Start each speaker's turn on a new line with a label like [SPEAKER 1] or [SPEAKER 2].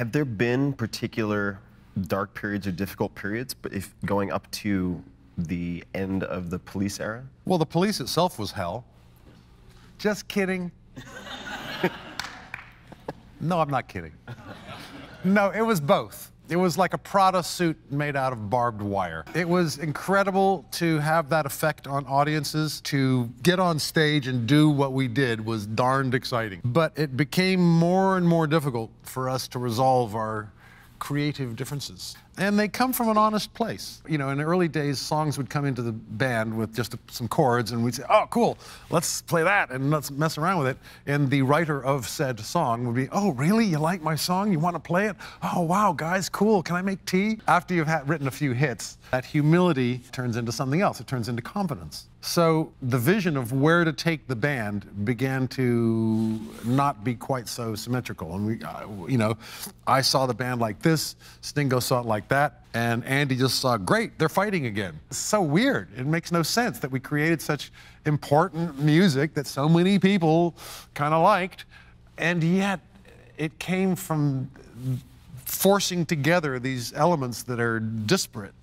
[SPEAKER 1] Have there been particular dark periods or difficult periods, but if going up to the end of the police era?
[SPEAKER 2] Well, the police itself was hell. Just kidding. no, I'm not kidding. No, it was both. It was like a Prada suit made out of barbed wire. It was incredible to have that effect on audiences. To get on stage and do what we did was darned exciting. But it became more and more difficult for us to resolve our creative differences. And they come from an honest place. You know, in the early days, songs would come into the band with just some chords, and we'd say, oh, cool, let's play that and let's mess around with it. And the writer of said song would be, oh, really? You like my song? You want to play it? Oh, wow, guys, cool. Can I make tea? After you've written a few hits, that humility turns into something else. It turns into confidence. So the vision of where to take the band began to not be quite so symmetrical. And we, uh, you know, I saw the band like this, Stingo saw it like that, and Andy just saw, great, they're fighting again. It's so weird. It makes no sense that we created such important music that so many people kind of liked, and yet it came from forcing together these elements that are disparate.